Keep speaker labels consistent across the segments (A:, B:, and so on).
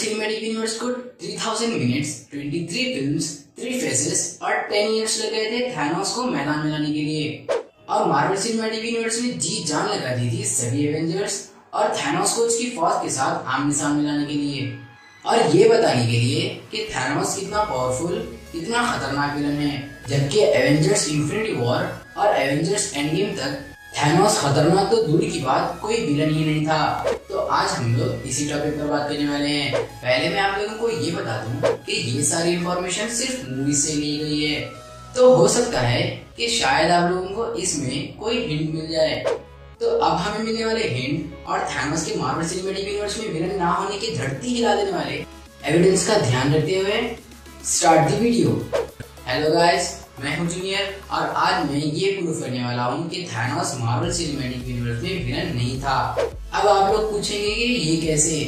A: Cinematic universe को 3000 minutes 23 films 3 faces और 10 years लग गए थे थैनोस को मैदान में लाने के लिए। और मार्वल सिनेमैटिक यूनिवर्स ने जी जान लगा दी थी सभी एवेंजर्स और थैनोस को उसकी फौज के साथ आमने सामने लाने के लिए। और ये बताने के लिए कि थैनोस कितना पावरफुल कितना खतरनाक विलन है, जबकि एवेंजर्स इन्फिनिटी वॉर और एवेंजर्स एंड गेम तक थैनोस खतरनाक तो दूर की बात कोई विलन ही नहीं था। तो आज हम लोग इसी टॉपिक पर बात करने वाले हैं। पहले मैं आप लोगों को ये बता दूँ कि ये सारी इंफॉर्मेशन सिर्फ़ मूवी से ली गई है। तो हो सकता है कि शायद आप लोगों को इसमें कोई हिंट मिल जाए। तो अब हमें मिलने वाले हिंट और थैनोस के मार्वल सिनेमैटिक यूनिवर्स में विलन ना होने की धरती हिला देने वाले। एविडेंस का ध्यान रखते हुए start the video hello guys मैं हूँ जूनियर और आज मैं ये प्रूफ करने वाला हूँ कि थैनोस मार्वल सिनेमैटिक यूनिवर्स में विलन नहीं था। अब आप लोग पूछेंगे कि ये कैसे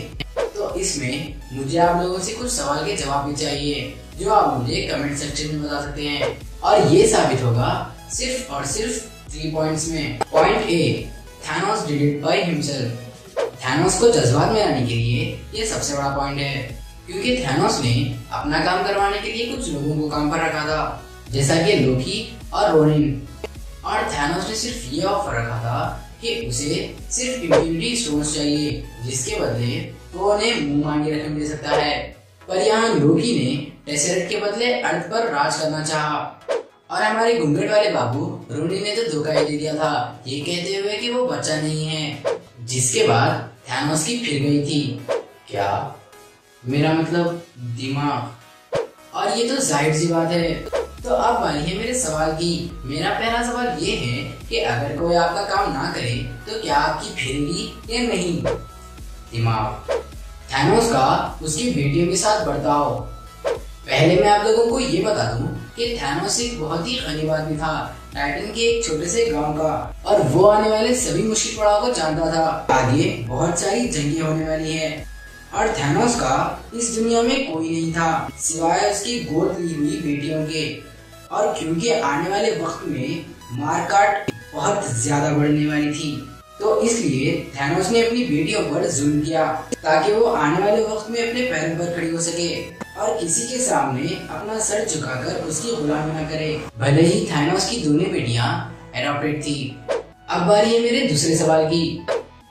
A: तो इसमें मुझे आप लोगों से कुछ सवाल के जवाब भी चाहिए, जो आप मुझे कमेंट सेक्शन में बता सकते हैं। और ये साबित होगा सिर्फ़ और सिर्फ़ थ्री पॉइंट्स में। Point A Thanos did it by himself Thanos को जज्बात में लाने के लिए ये सबसे बड़ा पॉइंट है, क्योंकि थैनोस ने अपना काम करवाने के लिए कुछ लोगों को काम पर रखा था। जैसा कि लोकी और रोनिन और थैनोस ने सिर्फ़ ये ऑफ़र रखा था कि उसे सिर्फ़ इम्यूनिटी स्टोन्स चाहिए, जिसके बदले वो उन्हें मुँह मांगी रकम दे सकता है। पर यहाँ लोकी ने टेसरेट के बदले अर्थ पर राज करना चाहा। और हमारे घूंघट वाले बाबू रोनी ने तो धोखा ही दे दिया था, ये कहते हुए कि वो बच्चा नहीं है, जिसके बाद थैनोस की फिर गई थी। क्या? मेरा मतलब दिमाग। और ये तो ज़ाहिर सी बात है। तो अब है मेरे सवाल की, मेरा पहला सवाल ये है कि अगर कोई आपका काम ना करे तो क्या आपकी फिरेगी या नहीं? दिमाग। थैनोस का उसकी बेटियों के साथ बर्ताव। पहले मैं आप लोगों को ये बता दूँ कि थैनोस एक बहुत ही गरीब आदमी था, टाइटन के एक छोटे से गाँव का, और वो आने वाले सभी मुश्किल पड़ाव को जानता था। आगे बहुत सारी जंगे होने वाली है, और थैनोस का इस दुनिया में कोई नहीं था, सिवाय उसकी गोद ली हुई बेटियों के। और क्योंकि आने वाले वक्त में मारकाट बहुत ज़्यादा बढ़ने वाली थी। तो इसलिए थैनोस ने अपनी बेटियों पर जुल्म किया, ताकि वो आने वाले वक्त में अपने पैरों पर खड़ी हो सके और किसी के सामने अपना सर झुकाकर उसकी गुलामी न करे। भले ही थैनोस की दोनों बेटियाँ एडॉप्टेड थी। अब बारी है मेरे दूसरे सवाल की।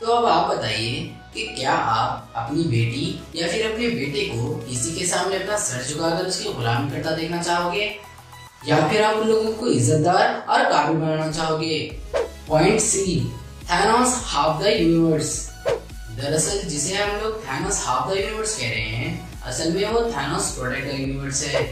A: तो अब आप बताइए कि क्या आप अपनी बेटी या फिर अपने बेटे को किसी के सामने अपना सर झुकाकर उसकी गुलामी करता देखना चाहोगे? या फिर आप उन लोगों को इज्जतदार और काबिल बनाना चाहोगे? Point C Thanos half the universe दरअसल जिसे हम लोग थैनोस हाफ़ द यूनिवर्स कह रहे हैं, असल में वो थानोस द यूनिवर्स है।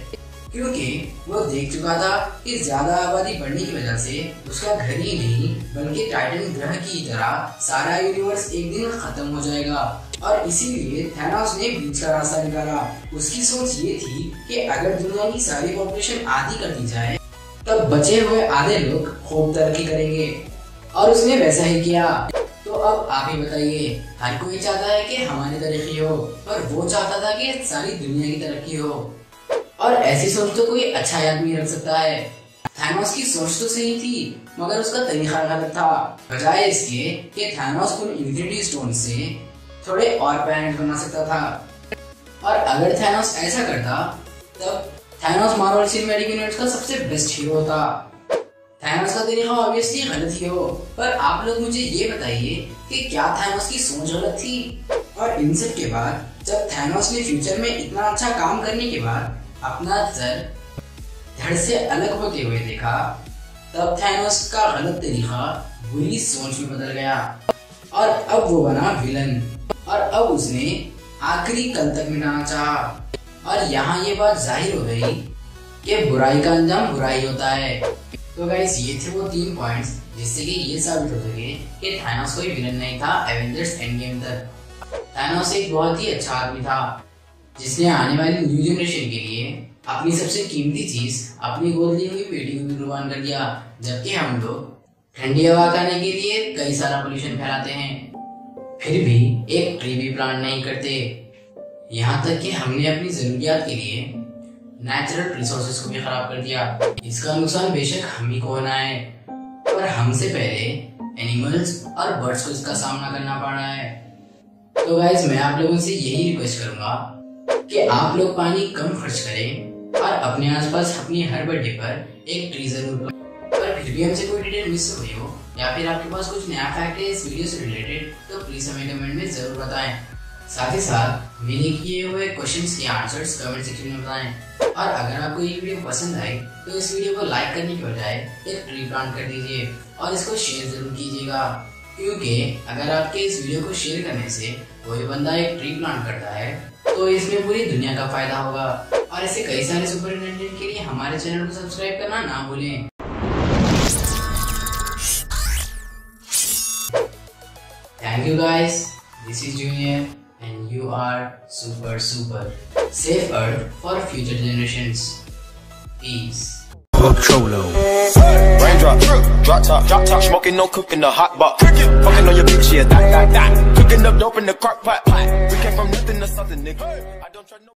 A: क्योंकि वो देख चुका था कि ज़्यादा आबादी बढ़ने की वजह से उसका घर ही नहीं, बल्कि टाइटन ग्रह की तरह सारा यूनिवर्स एक दिन खत्म हो जाएगा। और इसीलिए थैनोस ने बीच का रास्ता निकाला। उसकी सोच ये थी कि अगर दुनिया की सारी पॉपुलेशन आधी कर दी जाए, तब बचे हुए आधे लोग खूब तरक्की करेंगे। और उसने वैसा ही किया। तो अब आप ही बताइए, हर कोई चाहता है कि हमारी तरक्की हो, पर वो चाहता था कि सारी दुनिया की तरक्की हो। और ऐसी सोच तो कोई अच्छा आदमी रख सकता है। थैनोस की सोच तो सही थी, मगर उसका तरीका गलत था। बजाय इसके कि थैनोस उन इन्फिनिटी स्टोन से थोड़े और प्लैनेट बना सकता था। और अगर थैनोस ऐसा करता, तब थैनोस मार्वल सिनेमैटिक यूनिवर्स का सबसे बेस्ट हीरो था थैनोस का तरीका ऑब्वियसली गलत ही हो, पर आप लोग मुझे ये बताइए कि क्या थैनोस की सोच गलत थी? और इन सब के बाद, जब थैनोस ने फ्यूचर में इतना अच्छा काम करने के बाद अपना सर धड़ से अलग होते हुए देखा, तब थैनोस का गलत तरीका बुरी सोच में बदल गया। और अब वो बना विलन, और अब उसने आखिरी कल तक मिटाना चाहा और यहाँ ये बात ज़ाहिर हो गई कि बुराई का अंजाम बुराई होता है। तो गाइस ये थे वो तीन पॉइंट्स जिससे कि ये साबित हो सके कि थानोस कोई विलन नहीं था एवेंजर्स एंड गेम तक। थानोस एक बहुत ही अच्छा आदमी था। जिसने आने वाली न्यू जनरेशन के लिए अपनी सबसे कीमती चीज़ अपनी गोद ली हुई बेटी को भी कुर्बान कर दिया। जबकि हम लोग ठंडी हवा खाने के लिए कई सारा पोल्यूशन फैलाते हैं। फिर भी एक ट्री भी प्लांट नहीं करते। यहाँ तक कि हमने अपनी जरूरियात के लिए नेचुरल रिसोर्सेज को भी खराब कर दिया। इसका नुकसान बेशक हम ही को होना है। पर हमसे पहले एनिमल्स और बर्ड्स को इसका सामना करना पड़ रहा है। तो गाइज़ मैं आप लोगों से यही रिक्वेस्ट करूँगा कि आप लोग पानी कम खर्च करें और अपने आसपास अपनी हर बर्थडे पर एक ट्री ज़रूर पर फिर भी हमसे कोई डिटेल मिस हुई हो या फिर आपके पास कुछ नया फैक्ट है इस वीडियो से रिलेटेड तो प्लीज़ हमें कमेंट में ज़रूर बताएँ। साथ ही साथ, मैंने किए हुए क्वेश्चंस के आंसर्स कमेंट सेक्शन में बताएँ। और अगर आपको ये वीडियो पसंद आई तो इस वीडियो को लाइक करने के बजाय एक ट्री प्लांट कर दीजिए और इसको शेयर ज़रूर कीजिएगा। क्योंकि अगर आपके इस वीडियो को शेयर करने से कोई बंदा एक ट्री प्लांट करता है तो इसमें पूरी दुनिया का फ़ायदा होगा और ऐसे कई सारे सुपर के लिए हमारे चैनल को सब्सक्राइब करना ना भूलें Thank you guys. This is Junior and you are super super. Save Earth for future generations. Peace.
B: Drop top, drop top, smoking, no cooking, the hot box. Fucking on your bitch, yeah, that, that, that. Cooking up dope in the crock pot. We came from nothing to something, nigga. I don't try no.